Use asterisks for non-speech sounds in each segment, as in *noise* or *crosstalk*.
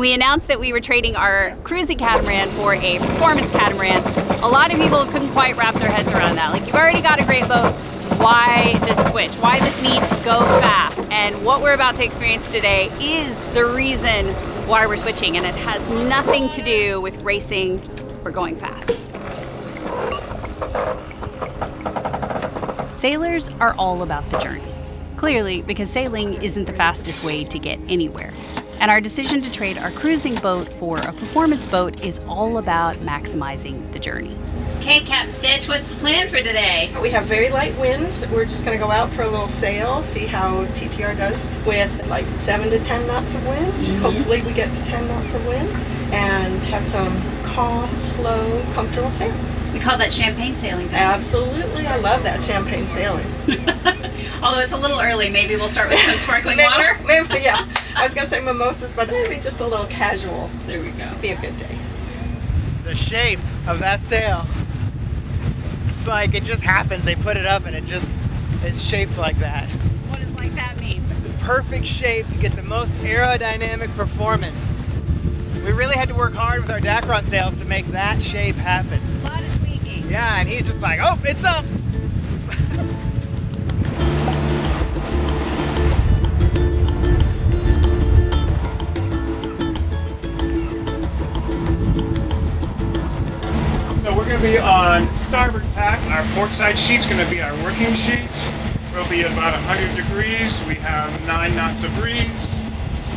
we announced that we were trading our cruising catamaran for a performance catamaran, a lot of people couldn't quite wrap their heads around that. Like, you've already got a great boat, why this switch? Why this need to go fast? And what we're about to experience today is the reason why we're switching, and it has nothing to do with racing or going fast. Sailors are all about the journey. Clearly, because sailing isn't the fastest way to get anywhere. And our decision to trade our cruising boat for a performance boat is all about maximizing the journey. Okay, Captain Stitch, what's the plan for today? We have very light winds. We're just going to go out for a little sail, see how TTR does with like 7 to 10 knots of wind. Mm -hmm. Hopefully, we get to 10 knots of wind and have some calm, slow, comfortable sailing. We call that champagne sailing. Absolutely, I love that champagne sailing. *laughs* Although it's a little early, maybe we'll start with some *laughs* sparkling maybe, water. *laughs* Maybe, yeah. I was gonna say mimosas, but maybe just a little casual. There we go. Be a good day. The shape of that sail. It's like it just happens. They put it up and it just it's shaped like that. What does like that mean? The perfect shape to get the most aerodynamic performance. We really had to work hard with our Dacron sails to make that shape happen. A lot of tweaking. Yeah, and he's just like, oh, it's up. Be on starboard tack. Our port side sheet's going to be our working sheet. We'll be at about 100 degrees. We have 9 knots of breeze.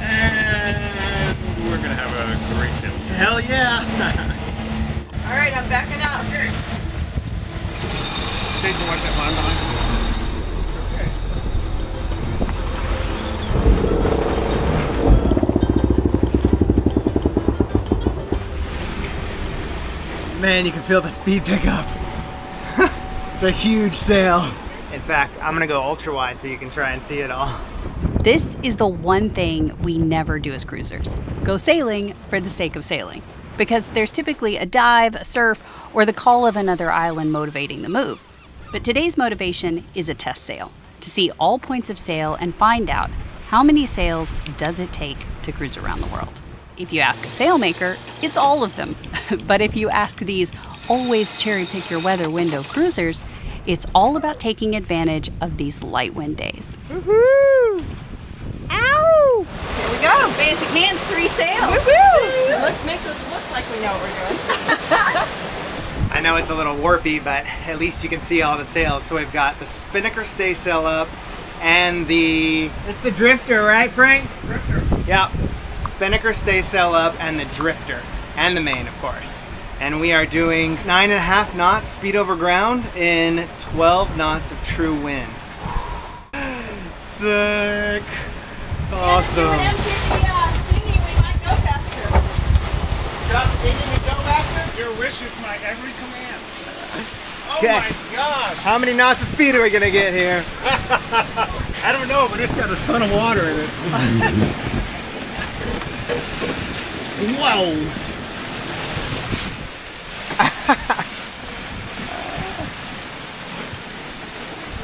And we're going to have a great sail. Hell yeah! *laughs* All right, I'm backing up. Okay. Jason, watch that line behind Man, you can feel the speed pickup. *laughs* it's a huge sail. In fact, I'm gonna go ultra wide so you can try and see it all. This is the one thing we never do as cruisers go sailing for the sake of sailing. Because there's typically a dive, a surf, or the call of another island motivating the move. But today's motivation is a test sail to see all points of sail and find out how many sails does it take to cruise around the world. If you ask a sailmaker, it's all of them. *laughs* but if you ask these always cherry pick your weather window cruisers, it's all about taking advantage of these light wind days. Woohoo! Ow! Here we go. Fancy hands, three sails. Woohoo! Look, makes us look like we know what we're doing. *laughs* I know it's a little warpy, but at least you can see all the sails. So we've got the spinnaker staysail up and the... It's the drifter, right, Frank? Drifter. Yeah. Spinnaker staysail up and the drifter. And the main, of course. And we are doing nine and a half knots speed over ground in 12 knots of true wind. *gasps* Sick. Awesome. Your wish is my every command. *laughs* Oh Okay. my god! How many knots of speed are we gonna get here? *laughs* I don't know, but it's got a ton of water in it. *laughs* Whoa!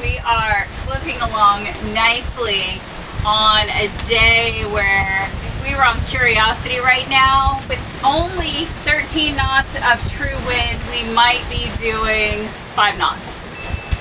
We are flipping along nicely on a day where if we were on Curiosity right now, with only 13 knots of true wind, we might be doing five knots.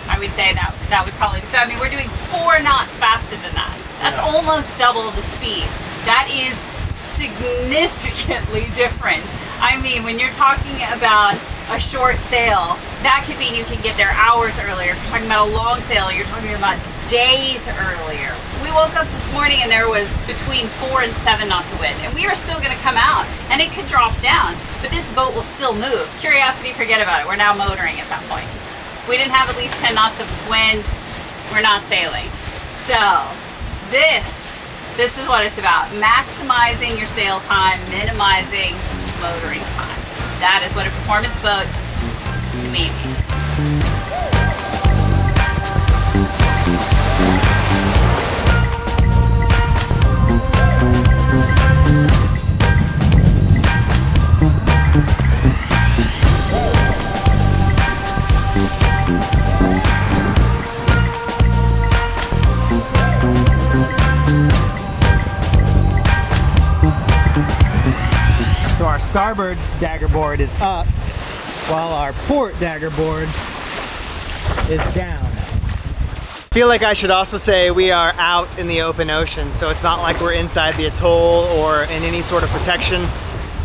I would say that that would probably be so I mean we're doing four knots faster than that. That's almost double the speed. That is significantly different. I mean, when you're talking about a short sail, that could mean you can get there hours earlier. If you're talking about a long sail, you're talking about days earlier. We woke up this morning and there was between four and seven knots of wind, and we are still going to come out, and it could drop down, but this boat will still move. Curiosity, forget about it. We're now motoring at that point. We didn't have at least 10 knots of wind, we're not sailing. So, this this is what it's about. Maximizing your sail time, minimizing motoring time. That is what a performance boat to me means. Starboard dagger board is up while our port dagger board is down. I feel like I should also say we are out in the open ocean, so it's not like we're inside the atoll or in any sort of protection.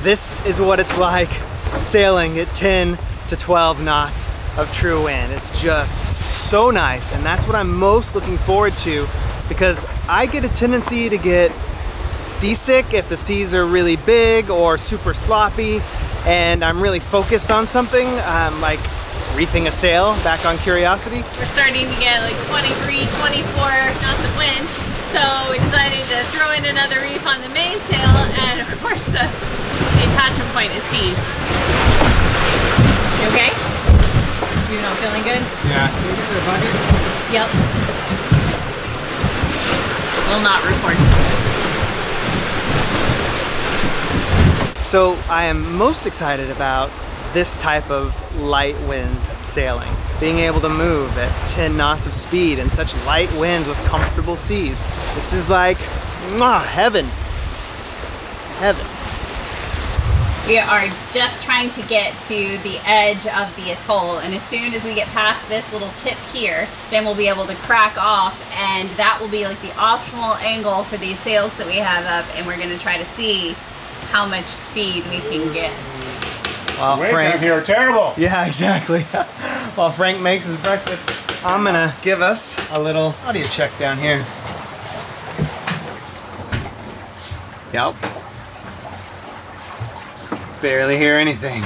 This is what it's like sailing at 10 to 12 knots of true wind. It's just so nice, and that's what I'm most looking forward to because I get a tendency to get seasick if the seas are really big or super sloppy and I'm really focused on something, um, like reefing a sail back on Curiosity. We're starting to get like 23, 24 knots of wind. So we decided to throw in another reef on the mainsail and of course the, the attachment point is seized. You okay? You're not feeling good? Yeah. Can we get to the bucket? Yep. Will not record So I am most excited about this type of light wind sailing. Being able to move at 10 knots of speed in such light winds with comfortable seas. This is like, mwah, heaven. Heaven. We are just trying to get to the edge of the atoll and as soon as we get past this little tip here then we'll be able to crack off and that will be like the optimal angle for these sails that we have up and we're going to try to see how much speed we can get. While Waves out here are terrible. *laughs* Yeah, exactly. *laughs* While Frank makes his breakfast, I'm gonna give us a little audio check down here. Yep. Barely hear anything.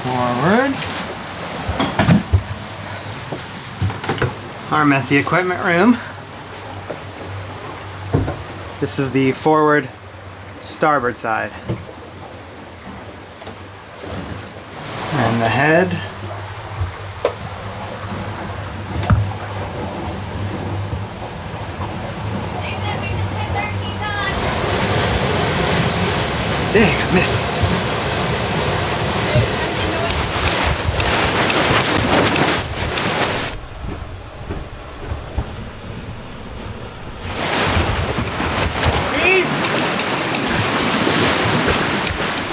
Forward. Our messy equipment room. This is the forward starboard side. And the head. Dang, I missed it.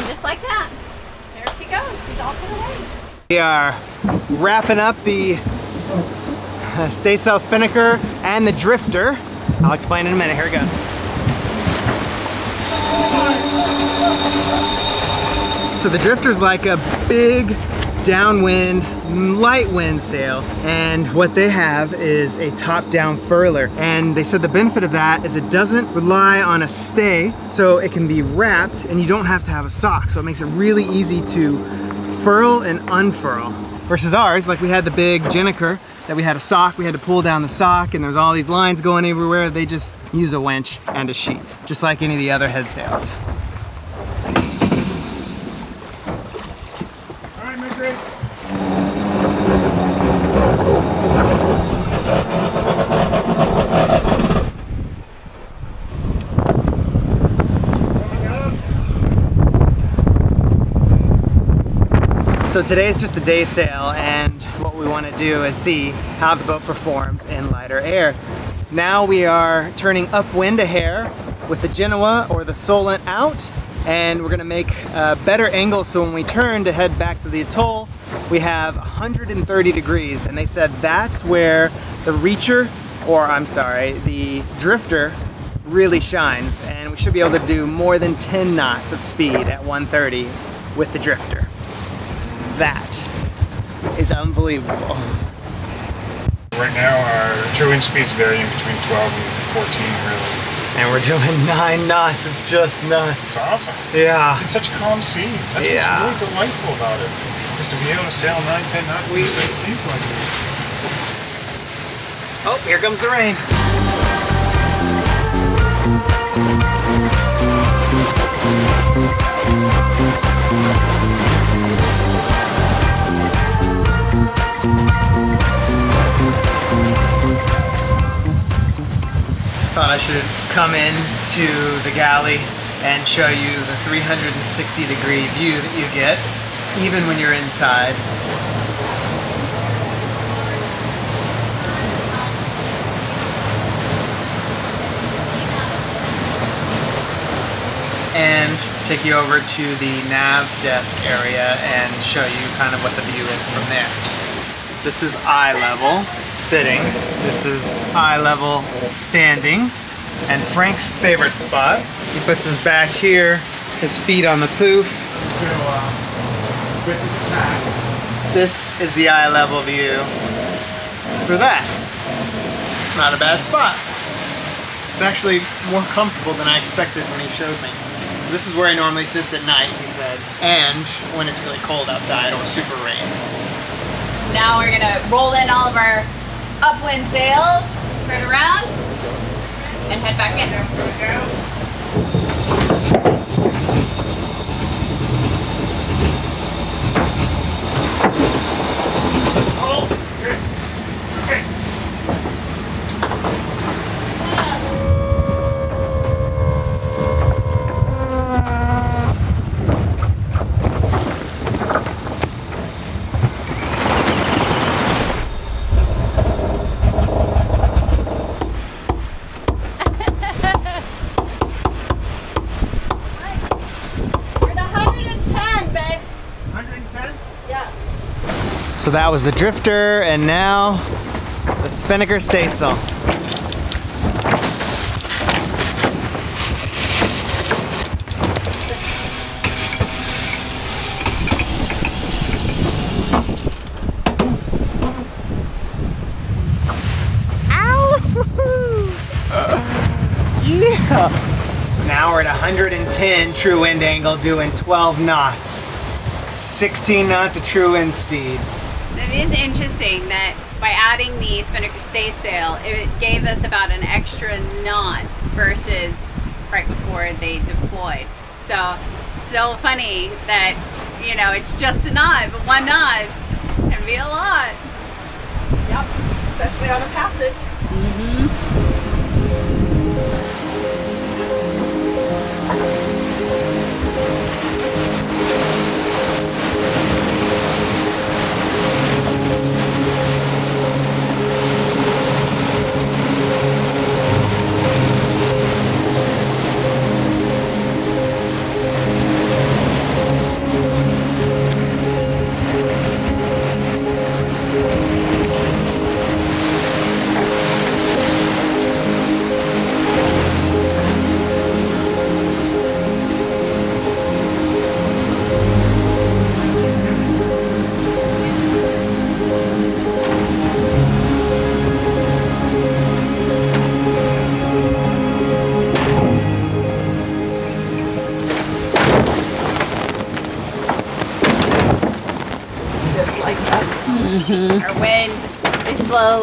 Just like that. There she goes. She's off and away. We are wrapping up the uh, Staysail Spinnaker and the Drifter. I'll explain in a minute. Here it goes. So the Drifter's like a big downwind, light wind sail. And what they have is a top-down furler. And they said the benefit of that is it doesn't rely on a stay, so it can be wrapped and you don't have to have a sock. So it makes it really easy to furl and unfurl. Versus ours, like we had the big gennaker that we had a sock, we had to pull down the sock and there's all these lines going everywhere. They just use a winch and a sheet, just like any of the other head sails. All right, Miss So today is just a day sail and what we want to do is see how the boat performs in lighter air. Now we are turning upwind a hair with the Genoa or the Solent out and we're going to make a better angle so when we turn to head back to the atoll we have 130 degrees and they said that's where the reacher or I'm sorry the drifter really shines and we should be able to do more than 10 knots of speed at 130 with the drifter. That is unbelievable. Right now, our true wind speed's varying between 12 and 14, really. And we're doing nine knots, it's just nuts. It's awesome. Yeah. It's such calm seas. That's Yeah. what's really delightful about it. Just to be able to sail 9, 10 knots in We- the same seas like this. Oh, here comes the rain. thought I should come in to the galley and show you the 360 degree view that you get even when you're inside. And take you over to the nav desk area and show you kind of what the view is from there. This is eye level sitting. This is eye level standing. And Frank's favorite spot. He puts his back here, his feet on the poof. This is the eye level view for that. Not a bad spot. It's actually more comfortable than I expected when he showed me. This is where he normally sits at night, he said, and when it's really cold outside or super rain. Now we're gonna roll in all of our upwind sails, turn around, and head back in. Oh, good. Okay. We're at 110, babe. 110? Yeah. So that was the Drifter, and now the Spinnaker Staysail. *laughs* Yeah! Now we're at 110 true wind angle doing 12 knots. 16 knots of true wind speed. It is interesting that by adding the spinnaker staysail, it gave us about an extra knot versus right before they deployed. So, so funny that, you know, it's just a knot, but one knot can be a lot. Yep. Especially on a passage.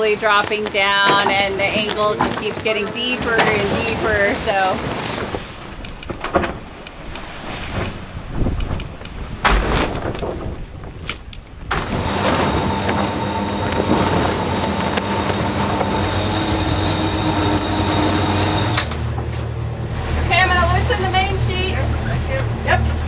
Slowly dropping down and the angle just keeps getting deeper and deeper. So Okay, I'm gonna loosen the main sheet. Yep.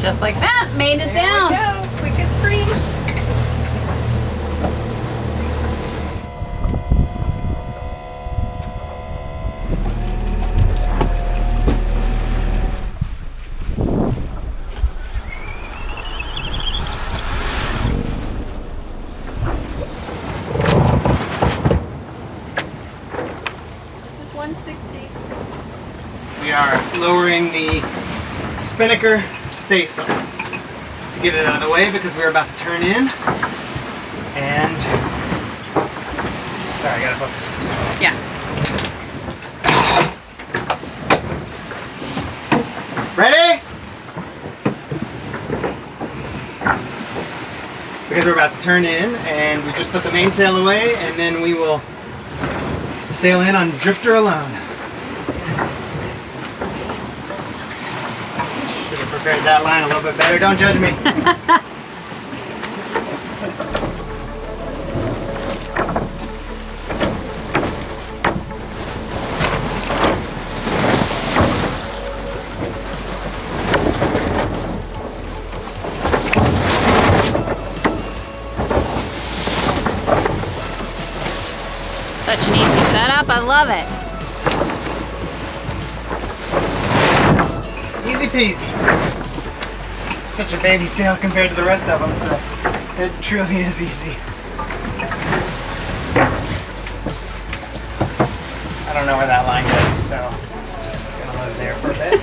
Just like that, main is down. Go. Quick as cream. This is 160. We are lowering the Spinnaker staysail to get it out of the way because we're about to turn in. And sorry, I gotta focus. Yeah. Ready? Because we're about to turn in and we just put the mainsail away and then we will sail in on Drifter alone. that line a little bit better. Don't judge me. Such an easy setup. I love it. Easy peasy. Such a baby sail compared to the rest of them, so it truly is easy. I don't know where that line goes, so it's just gonna live there for a bit.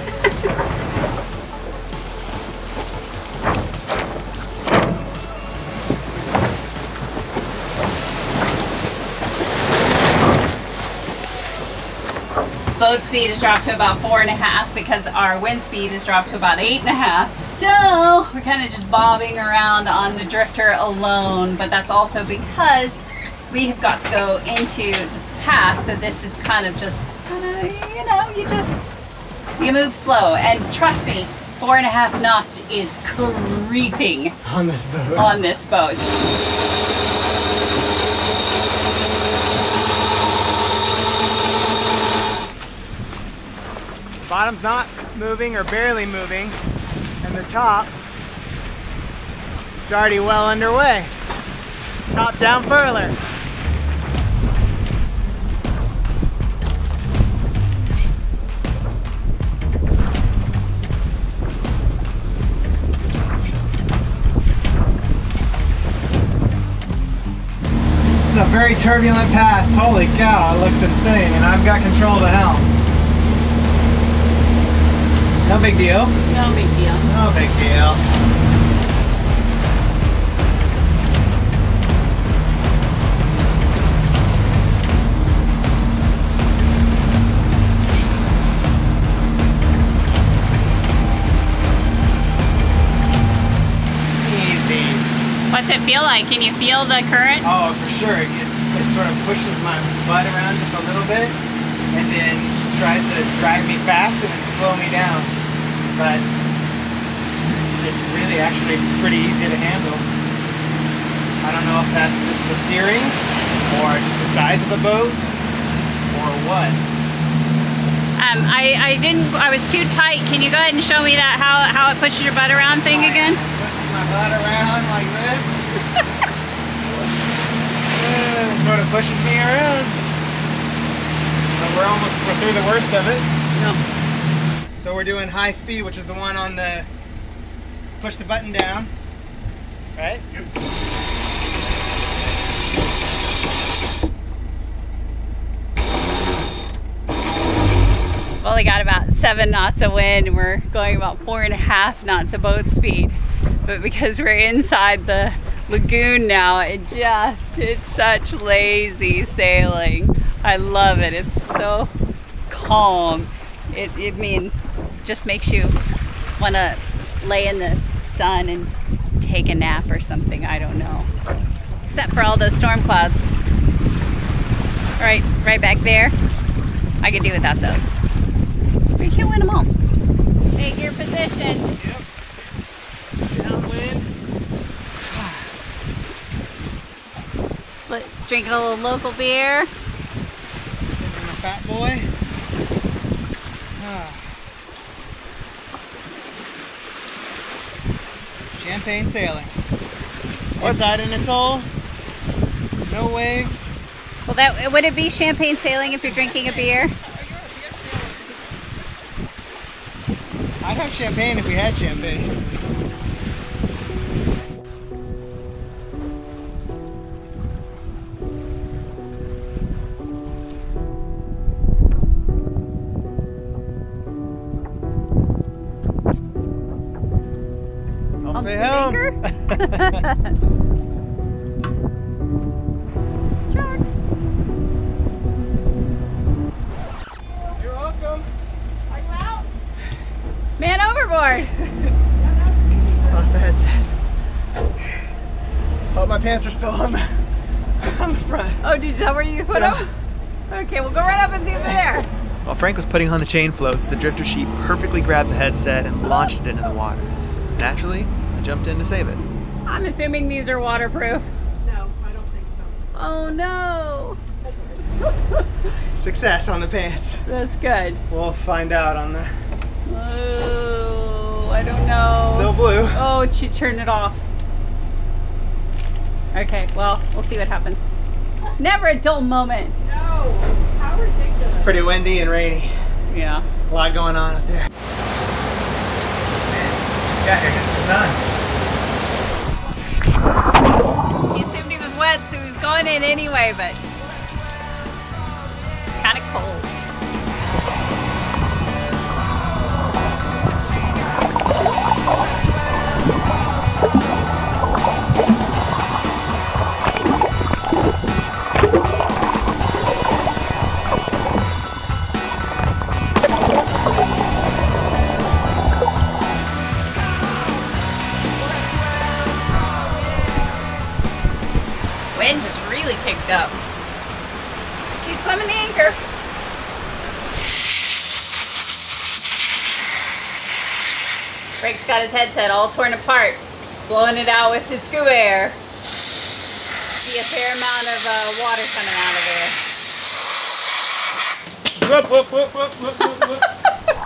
Boat speed is dropped to about four and a half because our wind speed is dropped to about eight and a half. So we're kind of just bobbing around on the drifter alone, but that's also because we have got to go into the pass. So this is kind of just, kind you know, you just, you move slow. And trust me, four and a half knots is creeping On this boat. on this boat. Bottom's not moving or barely moving, and the top, it's already well underway. Top down furler. It's a very turbulent pass. Holy cow, it looks insane, and I've got control of the helm. No big deal. No big deal. No big deal. Easy. What's it feel like? Can you feel the current? Oh, for sure. It sort of pushes my butt around just a little bit, and then tries to drive me fast and then slow me down. But it's really actually pretty easy to handle. I don't know if that's just the steering, or just the size of the boat, or what. Um, I, I didn't. I was too tight. Can you go ahead and show me that how how it pushes your butt around thing again? Pushing my butt around like this. It *laughs* sort of pushes me around. But we're almost we're through the worst of it. No. So we're doing high speed, which is the one on the push the button down. Right? Well, We've only got about seven knots of wind, and we're going about four and a half knots of boat speed. But because we're inside the lagoon now, it just it's such lazy sailing. I love it. It's so calm. It it mean just makes you want to lay in the sun and take a nap or something. I don't know. Except for all those storm clouds. Right, right back there. I could do without those. But you can't win them all. Take your position. Yep. Downwind. Let- Drinking a little local beer. Sipping a fat boy. Ah. Champagne sailing. Inside an atoll. No waves. Well, that would it be champagne sailing if you're drinking a beer? I'd have champagne if we had champagne. Anchor? Sure. You're welcome. Man overboard. *laughs* Lost the headset. Oh, my pants are still on the on the front. Oh, did you tell where you put Yeah. them? Okay, we'll go right up and see if they're there. While Frank was putting on the chain floats, the drifter sheet perfectly grabbed the headset and launched it into the water. Naturally, I jumped in to save it. I'm assuming these are waterproof. No, I don't think so. Oh no. *laughs* Success on the pants. That's good. We'll find out on the Oh, I don't know. still blue. Oh, she turned it off. Okay, well, we'll see what happens. Never a dull moment. No, how ridiculous. It's pretty windy and rainy. Yeah. A lot going on up there. Yeah, here just in time. He assumed he was wet, so he was going in anyway, but kind of cold. Wind up. He's swimming the anchor. Frank's got his headset all torn apart, blowing it out with his scuba air. See a fair amount of uh, water coming out of there. Whoop, whoop, whoop, whoop, whoop, whoop, whoop. *laughs*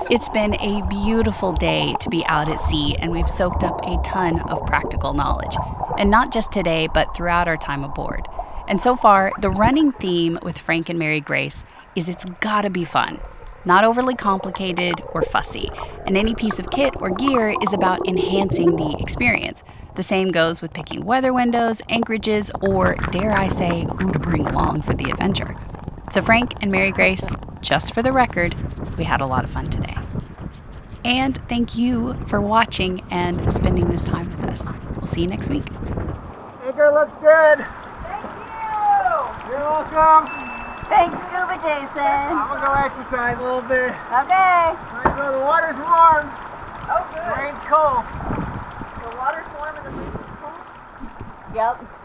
It's been a beautiful day to be out at sea, and we've soaked up a ton of practical knowledge. And not just today, but throughout our time aboard. And so far, the running theme with Frank and Mary Grace is it's gotta be fun, not overly complicated or fussy. And any piece of kit or gear is about enhancing the experience. The same goes with picking weather windows, anchorages, or dare I say, who to bring along for the adventure. So, Frank and Mary Grace, just for the record, we had a lot of fun today. And thank you for watching and spending this time with us. We'll see you next week. Anchor looks good. You're welcome. Thanks, Scuba Jason. I'm gonna go exercise a little bit. Okay. Alright, so the water's warm. Oh, good. Rain's cold. The water's warm and the is cold. Yep.